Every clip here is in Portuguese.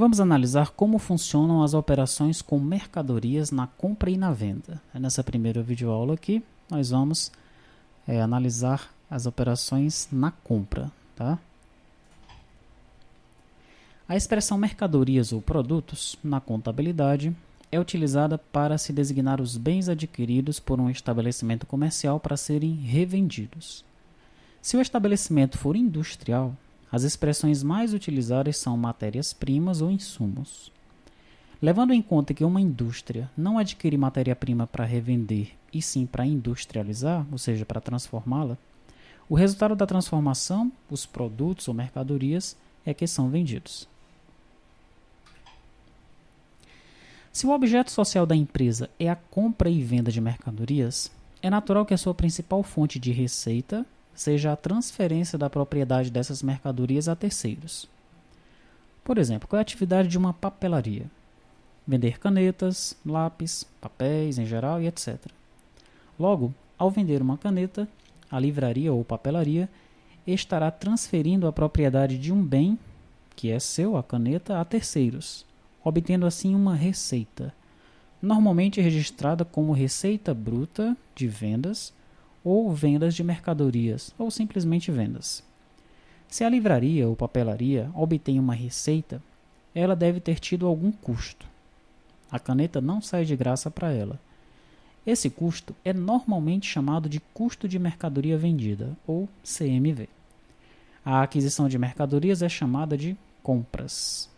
Vamos analisar como funcionam as operações com mercadorias na compra e na venda. Nessa primeira videoaula aqui, nós vamos é, analisar as operações na compra. Tá? A expressão mercadorias ou produtos na contabilidade é utilizada para se designar os bens adquiridos por um estabelecimento comercial para serem revendidos. Se o estabelecimento for industrial, as expressões mais utilizadas são matérias-primas ou insumos. Levando em conta que uma indústria não adquire matéria-prima para revender e sim para industrializar, ou seja, para transformá-la, o resultado da transformação, os produtos ou mercadorias, é que são vendidos. Se o objeto social da empresa é a compra e venda de mercadorias, é natural que a sua principal fonte de receita seja a transferência da propriedade dessas mercadorias a terceiros. Por exemplo, qual é a atividade de uma papelaria? Vender canetas, lápis, papéis em geral e etc. Logo, ao vender uma caneta, a livraria ou papelaria estará transferindo a propriedade de um bem, que é seu, a caneta, a terceiros obtendo assim uma receita, normalmente registrada como receita bruta de vendas ou vendas de mercadorias, ou simplesmente vendas. Se a livraria ou papelaria obtém uma receita, ela deve ter tido algum custo. A caneta não sai de graça para ela. Esse custo é normalmente chamado de custo de mercadoria vendida, ou CMV. A aquisição de mercadorias é chamada de compras.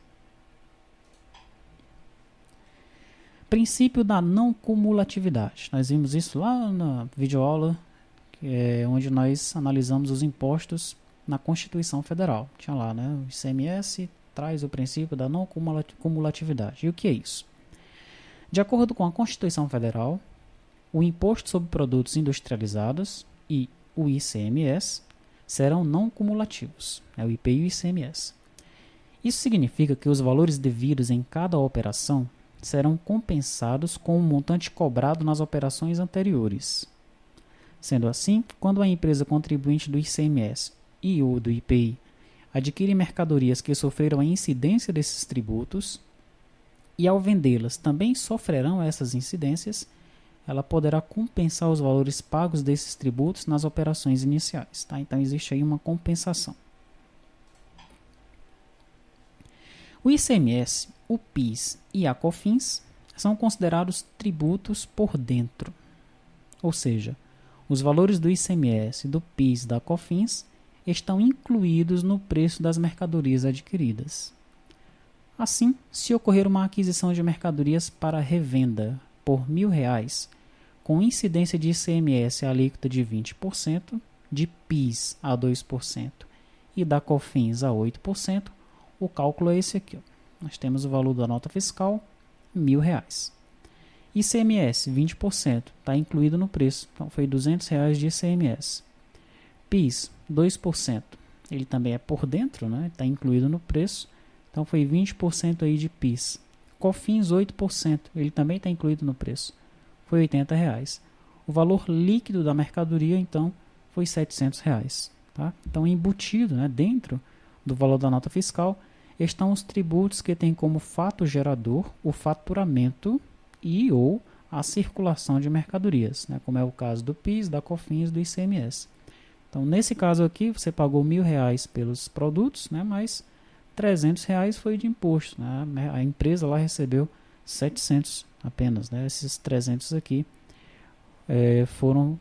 princípio da não cumulatividade. Nós vimos isso lá na videoaula, é onde nós analisamos os impostos na Constituição Federal. Tinha lá, né? O ICMS traz o princípio da não cumulatividade. E o que é isso? De acordo com a Constituição Federal, o imposto sobre produtos industrializados e o ICMS serão não cumulativos, é o IPI e o ICMS. Isso significa que os valores devidos em cada operação serão compensados com o montante cobrado nas operações anteriores. Sendo assim, quando a empresa contribuinte do ICMS e ou do IPI adquire mercadorias que sofreram a incidência desses tributos e ao vendê-las também sofrerão essas incidências, ela poderá compensar os valores pagos desses tributos nas operações iniciais. Tá? Então existe aí uma compensação. O ICMS, o PIS e a COFINS são considerados tributos por dentro. Ou seja, os valores do ICMS, do PIS e da COFINS estão incluídos no preço das mercadorias adquiridas. Assim, se ocorrer uma aquisição de mercadorias para revenda por reais, com incidência de ICMS alíquota de 20%, de PIS a 2% e da COFINS a 8%, o cálculo é esse aqui. Ó. Nós temos o valor da nota fiscal, reais. ICMS, 20%, está incluído no preço. Então, foi 200 reais de ICMS. PIS, 2%. Ele também é por dentro, né? Está incluído no preço. Então, foi 20% aí de PIS. COFINS, 8%. Ele também está incluído no preço. Foi 80 reais. O valor líquido da mercadoria, então, foi 700 reais. Tá? Então, embutido né, dentro do valor da nota fiscal estão os tributos que têm como fato gerador o faturamento e ou a circulação de mercadorias, né, como é o caso do PIS, da COFINS, do ICMS. Então, nesse caso aqui, você pagou mil reais pelos produtos, né, mas 300 reais foi de imposto. Né, a empresa lá recebeu 700 apenas. Né, esses 300 aqui é, foram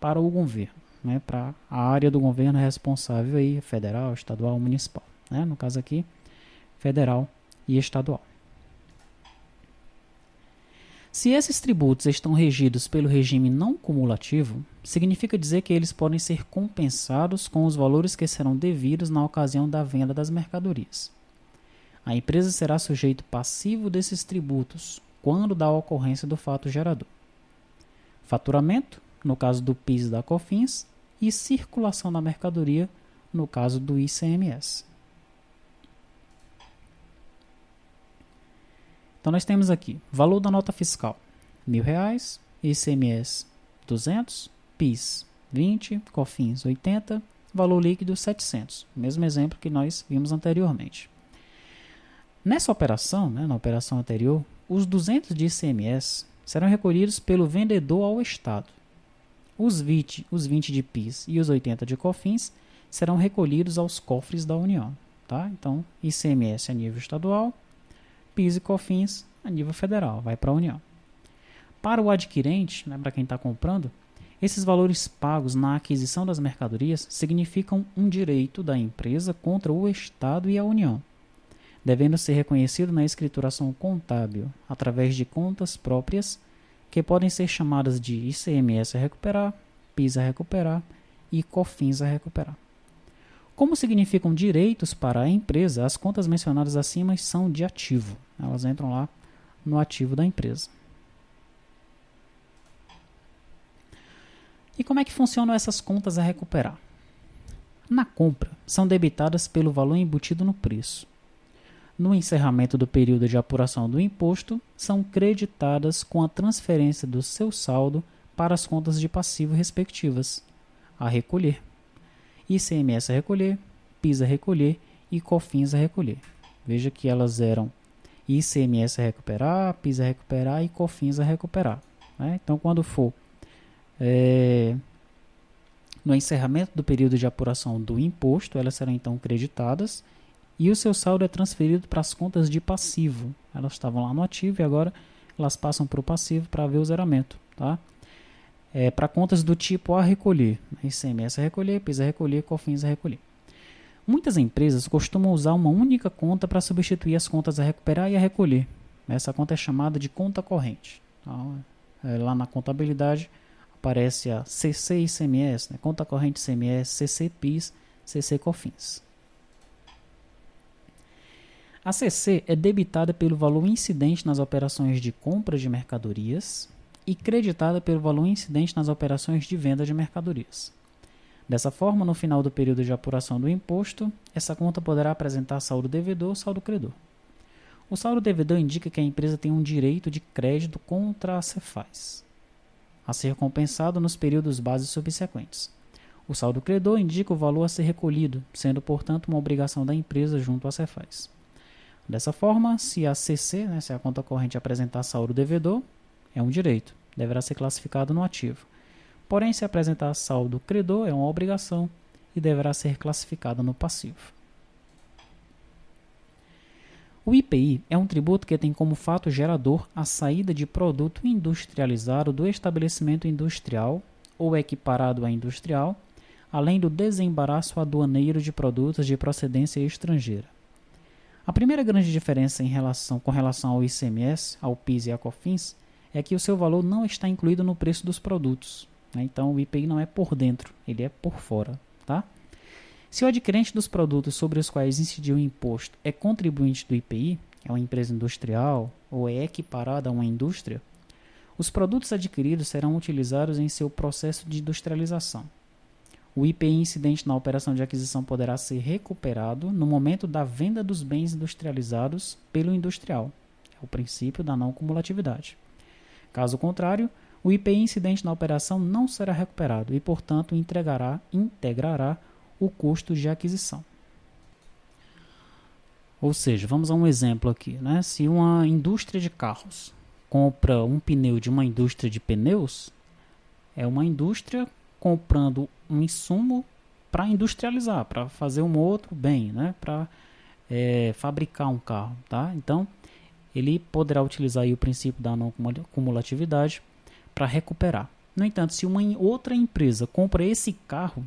para o governo, né, para a área do governo responsável aí, federal, estadual, municipal. Né, no caso aqui, federal e estadual. Se esses tributos estão regidos pelo regime não cumulativo, significa dizer que eles podem ser compensados com os valores que serão devidos na ocasião da venda das mercadorias. A empresa será sujeito passivo desses tributos quando da ocorrência do fato gerador. Faturamento, no caso do PIS e da COFINS, e circulação da mercadoria, no caso do ICMS. Então nós temos aqui valor da nota fiscal mil reais, ICMS 200, PIS 20, COFINS 80, valor líquido 700. Mesmo exemplo que nós vimos anteriormente. Nessa operação, né, na operação anterior, os 200 de ICMS serão recolhidos pelo vendedor ao Estado. Os 20, os 20 de PIS e os 80 de COFINS serão recolhidos aos cofres da União. Tá? Então, ICMS a nível estadual, PIS e COFINS a nível federal, vai para a União. Para o adquirente, né, para quem está comprando, esses valores pagos na aquisição das mercadorias significam um direito da empresa contra o Estado e a União devendo ser reconhecido na escrituração contábil através de contas próprias, que podem ser chamadas de ICMS a recuperar, PIS a recuperar e COFINS a recuperar. Como significam direitos para a empresa, as contas mencionadas acima são de ativo. Elas entram lá no ativo da empresa. E como é que funcionam essas contas a recuperar? Na compra, são debitadas pelo valor embutido no preço no encerramento do período de apuração do imposto, são creditadas com a transferência do seu saldo para as contas de passivo respectivas, a recolher. ICMS a recolher, PIS a recolher e COFINS a recolher. Veja que elas eram ICMS a recuperar, PIS a recuperar e COFINS a recuperar. Né? Então, quando for é, no encerramento do período de apuração do imposto, elas serão então creditadas e o seu saldo é transferido para as contas de passivo. Elas estavam lá no ativo e agora elas passam para o passivo para ver o zeramento. Tá? É, para contas do tipo a recolher, ICMS a recolher, PIS a recolher, COFINS a recolher. Muitas empresas costumam usar uma única conta para substituir as contas a recuperar e a recolher. Essa conta é chamada de conta corrente. Então, é, lá na contabilidade aparece a CC ICMS, né? conta corrente ICMS, CC PIS, CC COFINS. A CC é debitada pelo valor incidente nas operações de compra de mercadorias e creditada pelo valor incidente nas operações de venda de mercadorias. Dessa forma, no final do período de apuração do imposto, essa conta poderá apresentar saldo devedor ou saldo credor. O saldo devedor indica que a empresa tem um direito de crédito contra a Cefaz, a ser compensado nos períodos base subsequentes. O saldo credor indica o valor a ser recolhido, sendo, portanto, uma obrigação da empresa junto à Cefaz. Dessa forma, se a CC, né, se a conta corrente apresentar saldo devedor, é um direito, deverá ser classificado no ativo. Porém, se apresentar saldo credor, é uma obrigação e deverá ser classificado no passivo. O IPI é um tributo que tem como fato gerador a saída de produto industrializado do estabelecimento industrial ou equiparado a industrial, além do desembaraço aduaneiro de produtos de procedência estrangeira. A primeira grande diferença em relação, com relação ao ICMS, ao PIS e à COFINS é que o seu valor não está incluído no preço dos produtos. Né? Então o IPI não é por dentro, ele é por fora. Tá? Se o adquirente dos produtos sobre os quais incidiu o imposto é contribuinte do IPI, é uma empresa industrial ou é equiparada a uma indústria, os produtos adquiridos serão utilizados em seu processo de industrialização. O IPI incidente na operação de aquisição poderá ser recuperado no momento da venda dos bens industrializados pelo industrial. É o princípio da não cumulatividade. Caso contrário, o IPI incidente na operação não será recuperado e, portanto, entregará, integrará o custo de aquisição. Ou seja, vamos a um exemplo aqui. Né? Se uma indústria de carros compra um pneu de uma indústria de pneus, é uma indústria comprando um insumo para industrializar, para fazer um outro bem, né? para é, fabricar um carro. Tá? Então, ele poderá utilizar o princípio da não cumulatividade para recuperar. No entanto, se uma outra empresa compra esse carro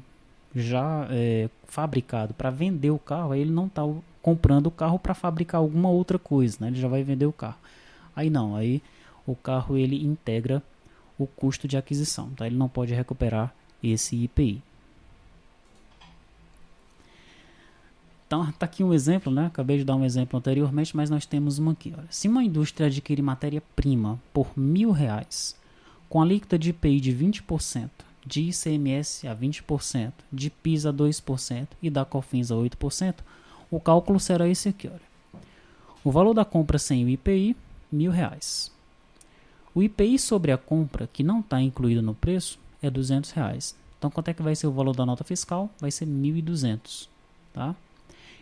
já é, fabricado para vender o carro, aí ele não está comprando o carro para fabricar alguma outra coisa, né? ele já vai vender o carro. Aí não, aí o carro ele integra o custo de aquisição, tá? ele não pode recuperar esse IPI. Então, está aqui um exemplo, né? Acabei de dar um exemplo anteriormente, mas nós temos uma aqui. Olha. Se uma indústria adquire matéria-prima por mil reais, com alíquota de IPI de 20%, de ICMS a 20%, de PIS a 2% e da COFINS a 8%, o cálculo será esse aqui. Olha. O valor da compra sem o IPI, mil reais. O IPI sobre a compra, que não está incluído no preço, é 200 reais. Então, quanto é que vai ser o valor da nota fiscal? Vai ser 1.200, tá?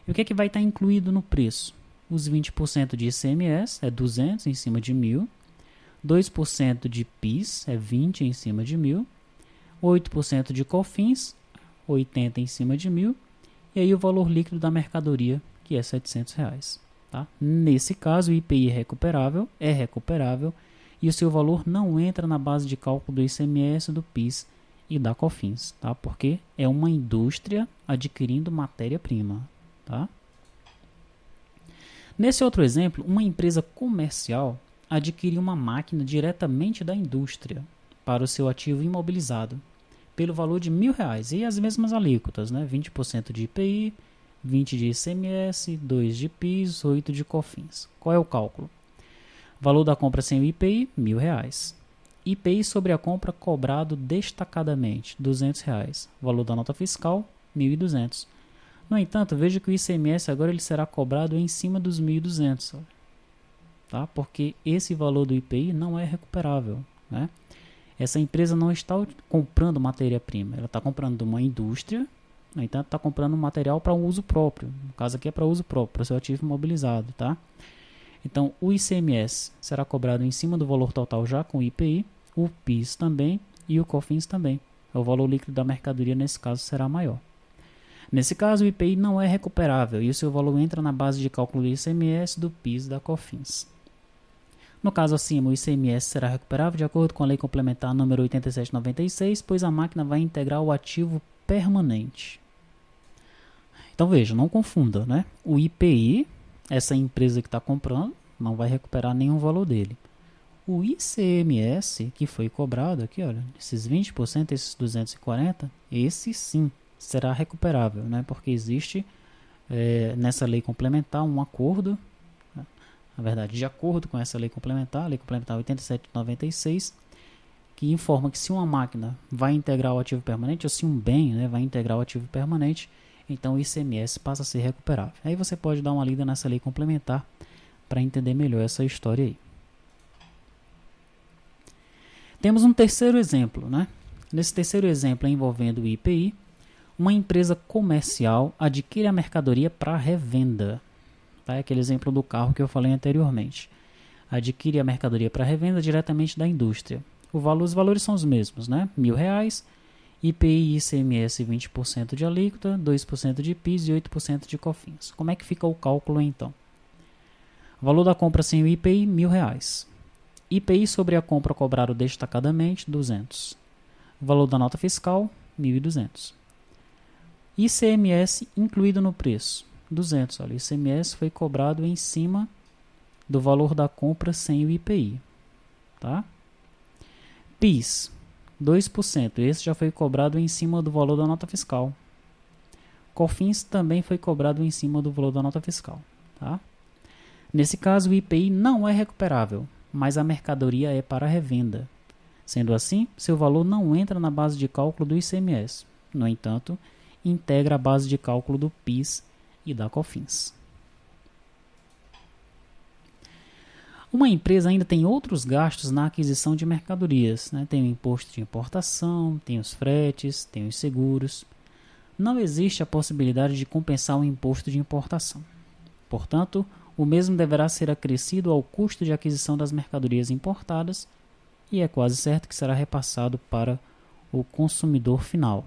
E o que é que vai estar incluído no preço? os 20% de ICMS é 200 em cima de 1.000, 2% de PIS é 20 em cima de 1.000, 8% de COFINS, 80 em cima de 1.000, e aí o valor líquido da mercadoria, que é 700 reais. Tá? Nesse caso, o IPI é recuperável, é recuperável, e o seu valor não entra na base de cálculo do ICMS, do PIS e da COFINS, tá? porque é uma indústria adquirindo matéria-prima. Tá? Nesse outro exemplo, uma empresa comercial adquire uma máquina diretamente da indústria para o seu ativo imobilizado pelo valor de mil reais e as mesmas alíquotas, né? 20% de IPI, 20 de ICMS, 2 de PIS, 8 de COFINS. Qual é o cálculo? Valor da compra sem o IPI, mil reais. IPI sobre a compra cobrado destacadamente, duzentos reais. Valor da nota fiscal, 1.200. No entanto, veja que o ICMS agora ele será cobrado em cima dos 1.200, tá? Porque esse valor do IPI não é recuperável, né? Essa empresa não está comprando matéria-prima, ela está comprando de uma indústria, no entanto, está comprando material para uso próprio. No caso aqui é para uso próprio, para seu ativo imobilizado, tá? Então, o ICMS será cobrado em cima do valor total já com o IPI, o PIS também e o COFINS também. O valor líquido da mercadoria nesse caso será maior. Nesse caso, o IPI não é recuperável e o seu valor entra na base de cálculo do ICMS, do PIS da COFINS. No caso acima, o ICMS será recuperável de acordo com a Lei Complementar número 8796, pois a máquina vai integrar o ativo permanente. Então veja, não confunda, né? O IPI, essa empresa que está comprando, não vai recuperar nenhum valor dele. O ICMS que foi cobrado aqui, olha, esses 20%, esses 240, esse sim será recuperável, né? porque existe é, nessa lei complementar um acordo, né? na verdade, de acordo com essa lei complementar, a lei complementar 8796, que informa que se uma máquina vai integrar o ativo permanente, ou se um bem né, vai integrar o ativo permanente, então o ICMS passa a ser recuperável. Aí você pode dar uma lida nessa lei complementar para entender melhor essa história aí. Temos um terceiro exemplo, né? Nesse terceiro exemplo envolvendo o IPI, uma empresa comercial adquire a mercadoria para revenda. Tá? É aquele exemplo do carro que eu falei anteriormente. Adquire a mercadoria para revenda diretamente da indústria. Valor, os valores são os mesmos, né? Mil reais, IPI e ICMS 20% de alíquota, 2% de PIS e 8% de COFINS. Como é que fica o cálculo então? Valor da compra sem o IPI, mil reais. IPI sobre a compra cobrado destacadamente, 200. Valor da nota fiscal, 1.200. ICMS incluído no preço, 200. Olha, ICMS foi cobrado em cima do valor da compra sem o IPI. Tá? PIS, 2%. Esse já foi cobrado em cima do valor da nota fiscal. COFINS também foi cobrado em cima do valor da nota fiscal. Tá? Nesse caso, o IPI não é recuperável, mas a mercadoria é para revenda. Sendo assim, seu valor não entra na base de cálculo do ICMS. No entanto, integra a base de cálculo do PIS e da COFINS. Uma empresa ainda tem outros gastos na aquisição de mercadorias. Né? Tem o imposto de importação, tem os fretes, tem os seguros. Não existe a possibilidade de compensar o imposto de importação. Portanto, o mesmo deverá ser acrescido ao custo de aquisição das mercadorias importadas e é quase certo que será repassado para o consumidor final.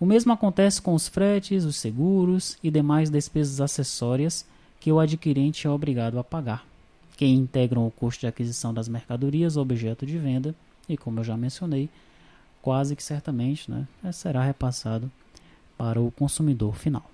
O mesmo acontece com os fretes, os seguros e demais despesas acessórias que o adquirente é obrigado a pagar, que integram o custo de aquisição das mercadorias objeto de venda e, como eu já mencionei, quase que certamente né, será repassado para o consumidor final.